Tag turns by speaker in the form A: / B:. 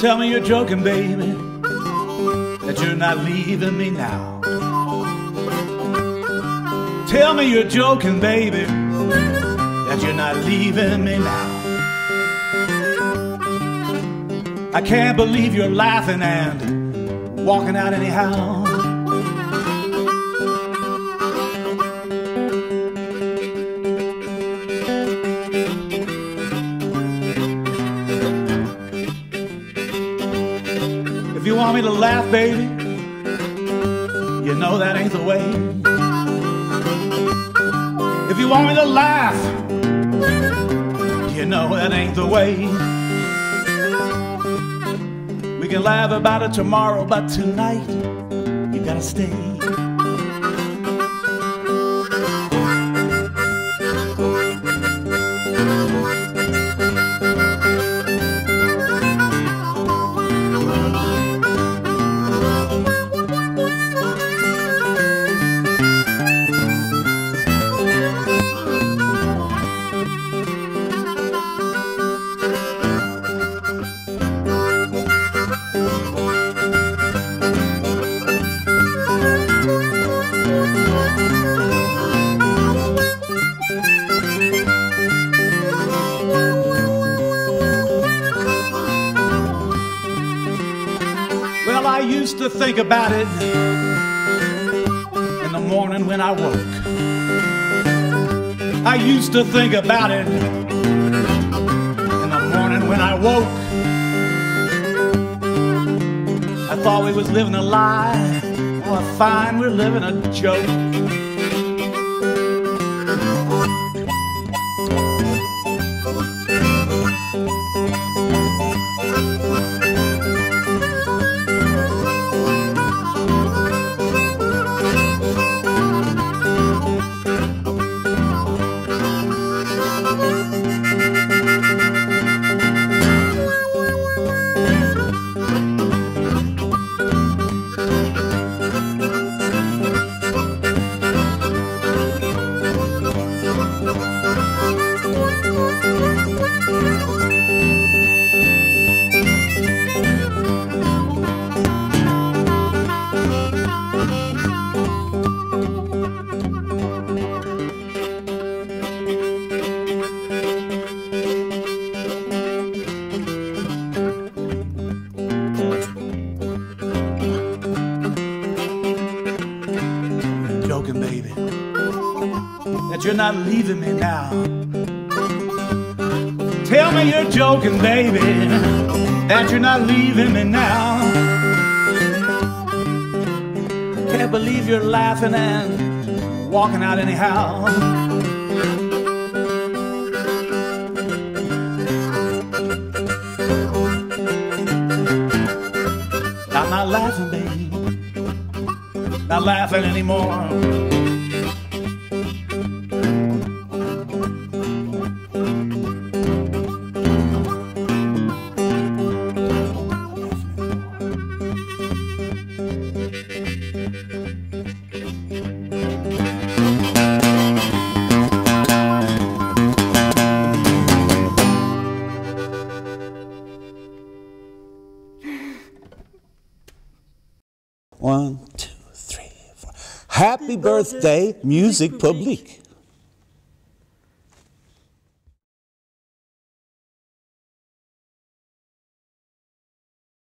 A: Tell me you're joking, baby, that you're not leaving me now. Tell me you're joking, baby, that you're not leaving me now. I can't believe you're laughing and walking out anyhow. Want me to laugh, baby, you know that ain't the way. If you want me to laugh, you know that ain't the way. We can laugh about it tomorrow, but tonight you gotta stay. I used to think about it in the morning when I woke. I used to think about it in the morning when I woke. I thought we was living a lie. Oh, I find we're living a joke. Joking, baby, that you're not leaving me now. Tell me you're joking, baby, that you're not leaving me now. Can't believe you're laughing and walking out anyhow. I'm not laughing, not laughing anymore.
B: One, two. Happy birthday, Muziekpublique.